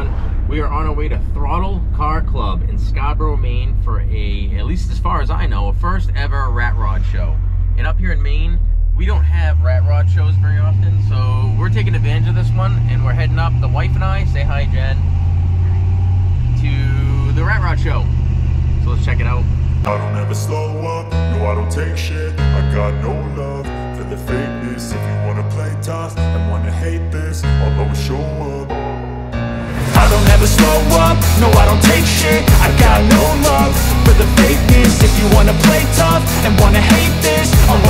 everyone. We are on our way to Throttle Car Club in Scarborough, Maine for a, at least as far as I know, a first ever rat rod show. And up here in Maine, we don't have rat rod shows very often, so we're taking advantage of this one and we're heading up, the wife and I, say hi Jen, to the rat rod show. So let's check it out. I don't ever slow up, no I don't take shit I got no love for the fakeness If you wanna play tough and wanna hate this I'll always show up Don't slow up, no I don't take shit. I got no love for the fakeness. If you wanna play tough and wanna hate this I'll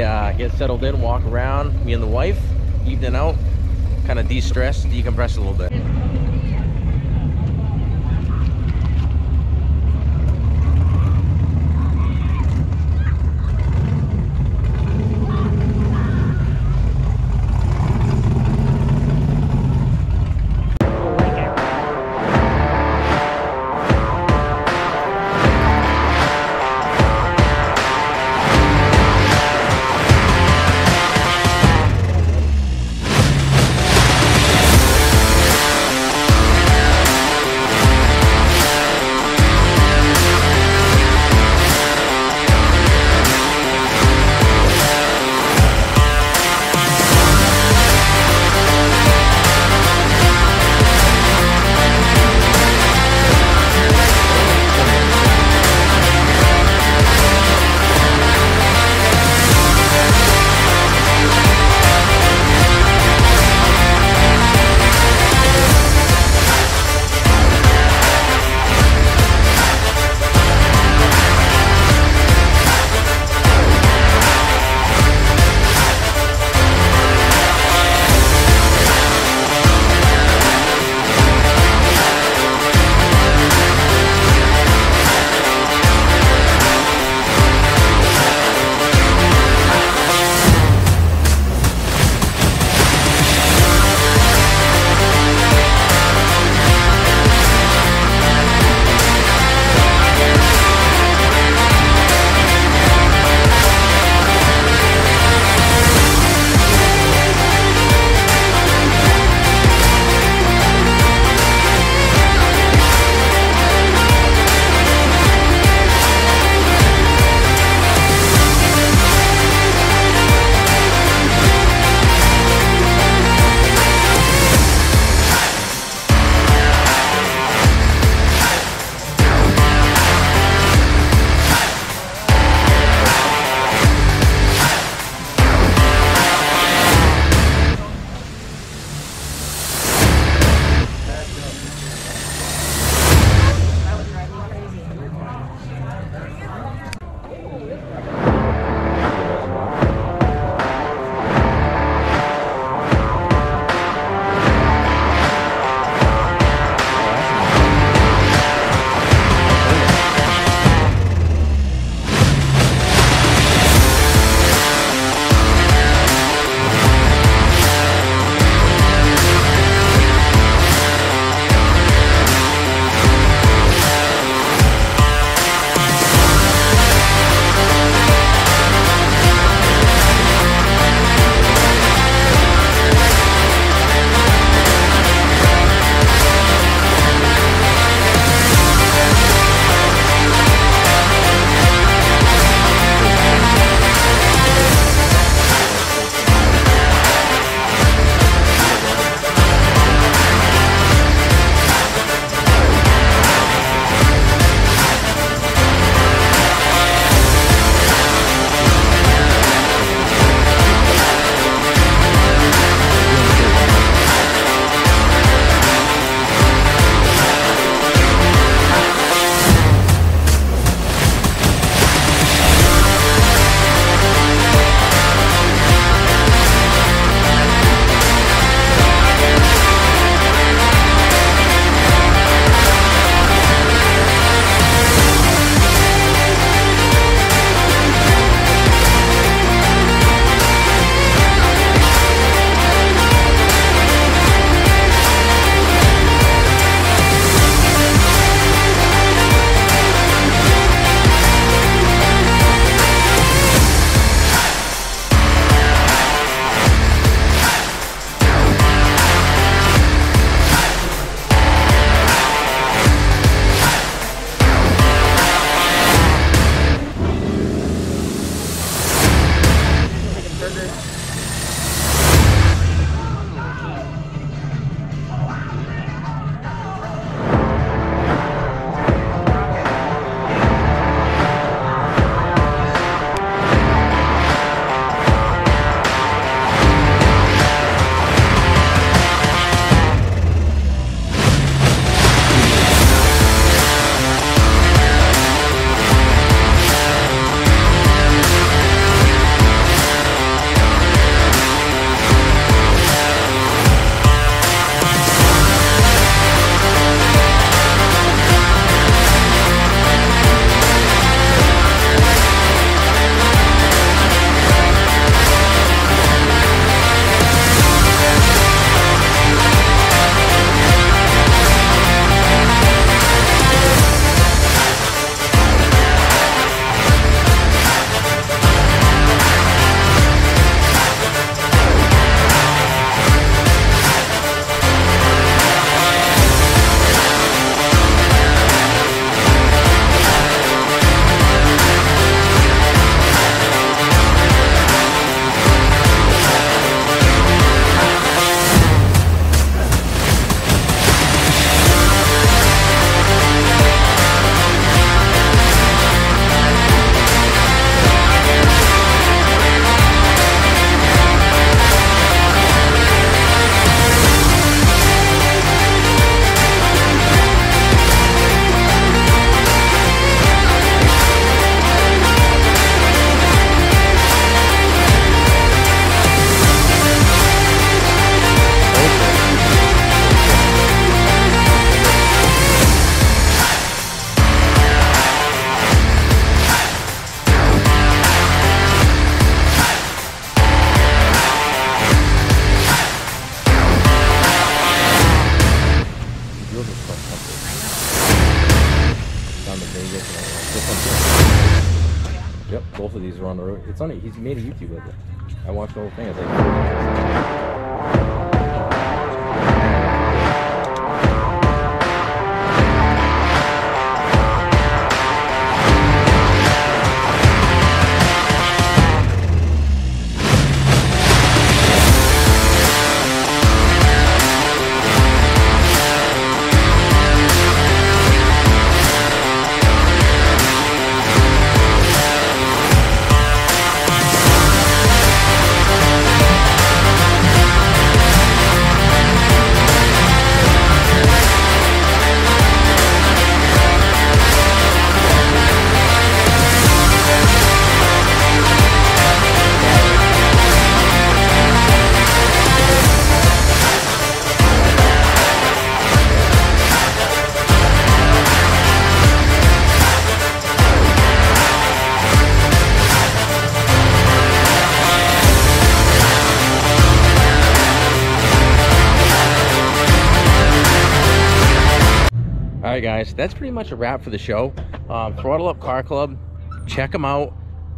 uh, get settled in, walk around. Me and the wife, evening out, kind of de-stress, decompress a little bit. Of on the road. It's on it. He's made a YouTube with it. I watched the whole thing. Right, guys, that's pretty much a wrap for the show. Um, Throttle Up Car Club, check them out,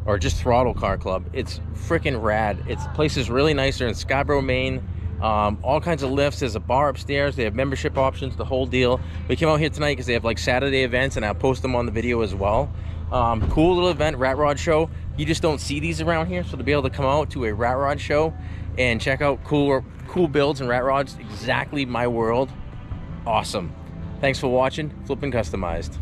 or just Throttle Car Club. It's freaking rad. It's place is really nice. They're in Scarborough, Maine. Um, all kinds of lifts. There's a bar upstairs. They have membership options, the whole deal. We came out here tonight because they have like Saturday events, and I'll post them on the video as well. Um, cool little event, Rat Rod Show. You just don't see these around here, so to be able to come out to a Rat Rod show and check out cool, cool builds and rat rods, exactly my world. Awesome. Thanks for watching, Flippin Customized.